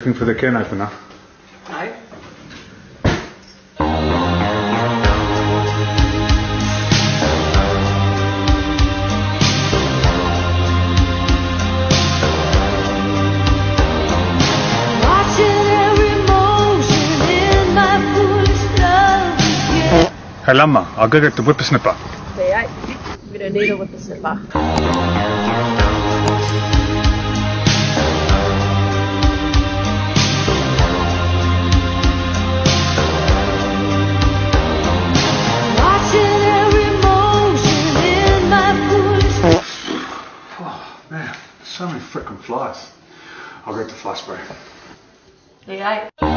Looking for the can opener. No. Watching every motion in my foolish love. Yeah. Hey Lamma, I'll go get the whippersnipper. V8. I'm gonna need a whippersnipper. So many frickin' flies. I'll get the fly spray. V8.